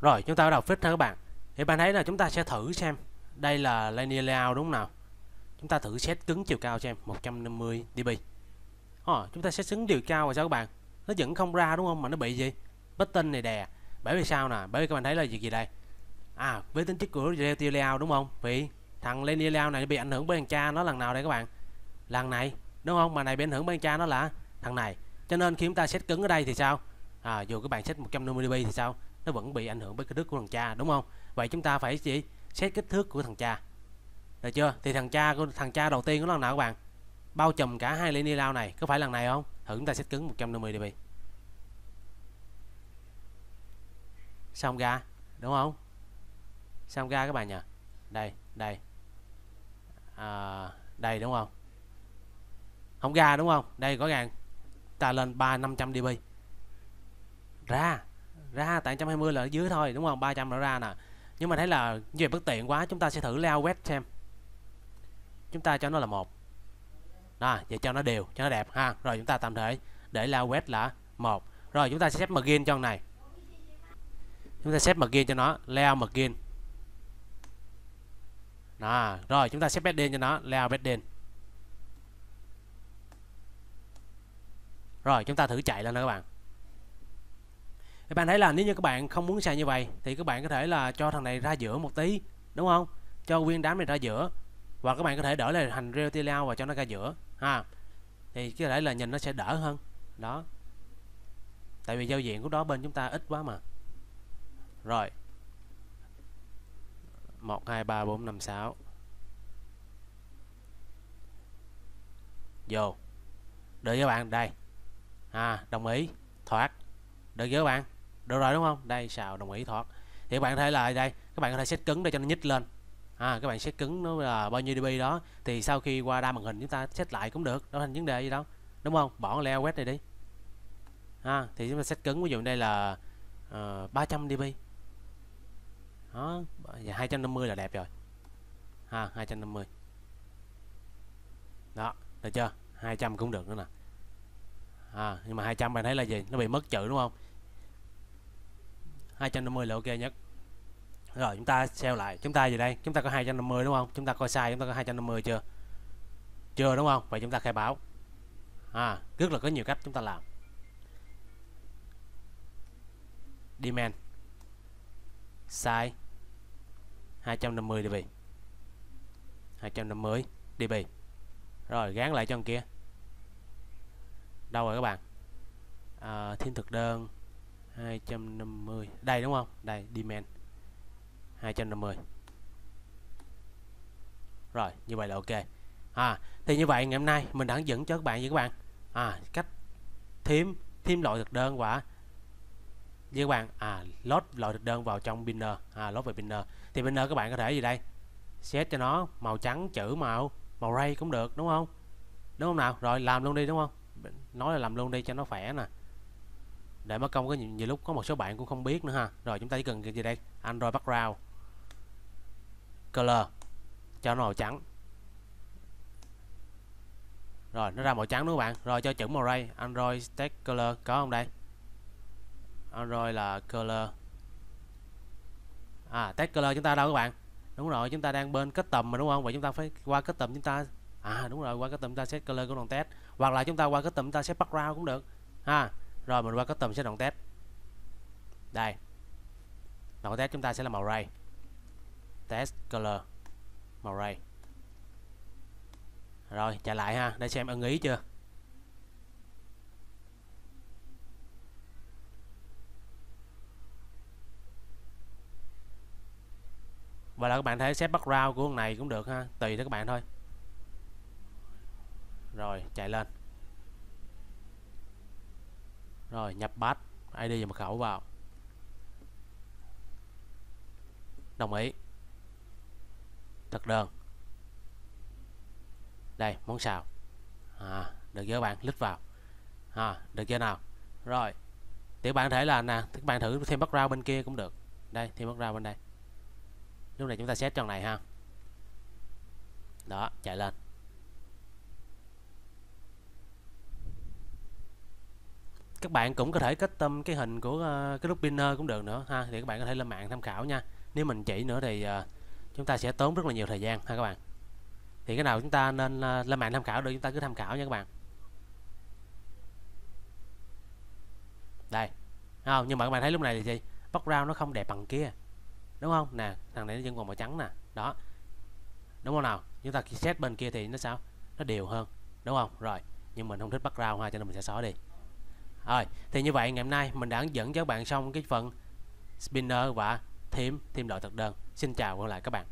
Rồi, chúng ta bắt đầu fix ha các bạn. Thì bạn thấy là chúng ta sẽ thử xem. Đây là linear layout đúng không nào? Chúng ta thử xét cứng chiều cao cho em 150 dB. À, chúng ta sẽ xứng chiều cao rồi sao các bạn? Nó vẫn không ra đúng không? Mà nó bị gì? Button này đè. Bởi vì sao nè? Bởi vì các bạn thấy là gì gì đây? À với tính chất của linear layout đúng không? Vì thằng linear layout này bị ảnh hưởng bởi thằng cha nó lần nào đây các bạn? Lần này đúng không? Mà này bị ảnh hưởng bởi thằng cha nó là thằng này. Cho nên khi chúng ta xét cứng ở đây thì sao? À dù các bạn xét 150 dB thì sao? Nó vẫn bị ảnh hưởng bởi cái đức của thằng cha đúng không? Vậy chúng ta phải gì xét kích thước của thằng cha. Được chưa? Thì thằng cha của thằng cha đầu tiên của lần nào các bạn bao trùm cả hai linear lao này có phải lần này không? Thử chúng ta xét cứng 150 dB xong ra đúng không? Xong ra các bạn nhỉ đây đây. À, đây đúng không? Không ra đúng không? Đây có ràng ta lên ba năm trăm dB ra ra tại 120 là ở dưới thôi đúng không? 300 nó ra nè nhưng mà thấy là, như vậy bất tiện quá, chúng ta sẽ thử leo web xem. Chúng ta cho nó là một. Đó, vậy cho nó đều, cho nó đẹp ha. Rồi chúng ta tạm thể để lao web là một. Rồi chúng ta sẽ xếp margin cho này. Chúng ta xếp margin cho nó layout margin. Đó, rồi chúng ta xếp bedding cho nó layout bedding rồi chúng ta thử chạy lên nữa các bạn thì bạn thấy là nếu như các bạn không muốn xài như vậy, thì các bạn có thể là cho thằng này ra giữa một tí, đúng không? Cho nguyên đám này ra giữa. Và các bạn có thể đỡ lại thành reality layout và cho nó ra giữa, ha. Thì có thể là nhìn nó sẽ đỡ hơn. Đó. Tại vì giao diện của đó bên chúng ta ít quá mà. Rồi. 1 2 3 4 5 6 vô. Được các bạn, đây. À đồng ý. Thoát. Được chưa các bạn được rồi đúng không? Đây xào đồng ý thoát. Thì các bạn có thể là đây các bạn có thể set cứng để cho nó nhích lên. À, các bạn set cứng nó là bao nhiêu dB đó thì sau khi qua đa màn hình chúng ta set lại cũng được đâu thành vấn đề gì đâu đúng không? Bỏ layout quét này đi. À, thì chúng ta set cứng ví dụ đây là ờ, uh, 300 dB. Đó và 250 là đẹp rồi. À, ha 250 đó được chưa? 200 cũng được nữa nè. À, nhưng mà 200 bạn thấy là gì? Nó bị mất chữ đúng không? 250 là ok nhất. Rồi chúng ta xem lại. Chúng ta gì đây? Chúng ta có 250 đúng không? Chúng ta coi sai chúng ta có 250 chưa? Chưa đúng không? Vậy chúng ta khai báo. À rất là có nhiều cách chúng ta làm. Demand. Size. 250 dB. 250 dB. Rồi gán lại cho kia. Đâu rồi các bạn? À, thiên thực đơn. 250 đây, đúng không? Đây, demand. 250 rồi, như vậy là ok. À thì như vậy ngày hôm nay mình đã hướng dẫn cho các bạn với các bạn. À cách thêm thêm loại thực đơn và với các bạn à load loại thực đơn vào trong binner à load về binner thì binner các bạn có thể gì đây? Set cho nó màu trắng, chữ màu màu ray cũng được, đúng không? Đúng không nào? Rồi, làm luôn đi, đúng không? Nói là làm luôn đi cho nó khỏe nè để mất công có nhiều, nhiều lúc có một số bạn cũng không biết nữa ha. Rồi chúng ta chỉ cần cái gì đây? Android background. Color. Cho nó màu trắng. Rồi nó ra màu trắng đúng không bạn? Rồi cho chữ màu ray. Android text color có không đây? Android là color. À text color chúng ta đâu các bạn? Đúng rồi chúng ta đang bên kết tầm mà đúng không? Vậy chúng ta phải qua kết tầm chúng ta. À đúng rồi qua kết tầm chúng ta set color của đoàn test. Hoặc là chúng ta qua kết tầm chúng ta set background cũng được. Ha rồi, mình qua kết tầm set đoạn test. Đây. Đoạn test chúng ta sẽ là màu ray. Test color, màu ray. Rồi, trả lại ha. Để xem ưng ý chưa. Và là các bạn thấy set background của con này cũng được ha. Tùy các bạn thôi. Rồi, chạy lên rồi nhập batch ID và mật khẩu vào. Đồng ý. Thực đơn. Đây món xào. À, được chưa bạn? Lít vào. À, được chưa nào? Rồi thì bạn thể là nè các bạn thử thêm background bên kia cũng được. Đây thêm background bên đây. Lúc này chúng ta xét trong này ha. Đó chạy lên. Các bạn cũng có thể kết tâm cái hình của uh, cái nút pinner cũng được nữa ha. Thì các bạn có thể lên mạng tham khảo nha. Nếu mình chỉ nữa thì uh, chúng ta sẽ tốn rất là nhiều thời gian ha các bạn. Thì cái nào chúng ta nên uh, lên mạng tham khảo được chúng ta cứ tham khảo nha các bạn. Đây. Không? Nhưng mà các bạn thấy lúc này thì gì? Background nó không đẹp bằng kia. Đúng không? Nè thằng này nó vẫn còn màu trắng nè. Đó. Đúng không nào? Chúng ta set bên kia thì nó sao? Nó đều hơn. Đúng không? Rồi. Nhưng mình không thích background ha cho nên mình sẽ xóa đi rồi, thì như vậy ngày hôm nay mình đã hướng dẫn cho các bạn xong cái phần spinner và thêm thêm loại thực đơn. Xin chào và lại các bạn.